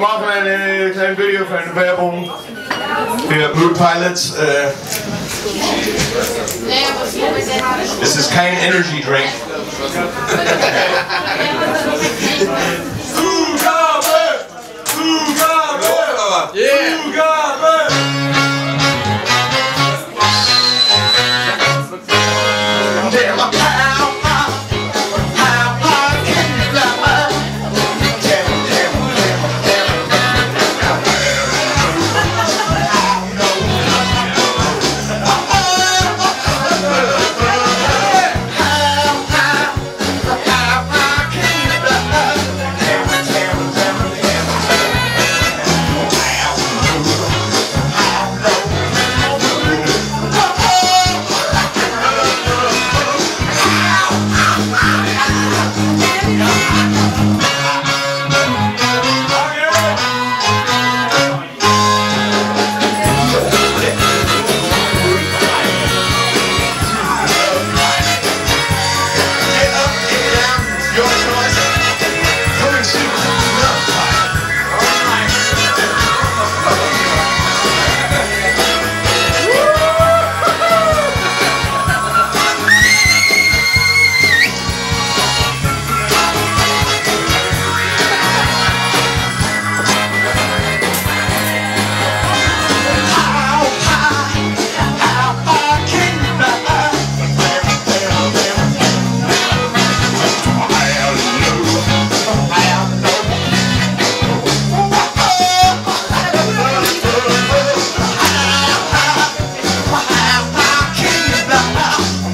Machen eine kleine Video Pilots. Äh, es ist kein Energy Drink. ha, ha.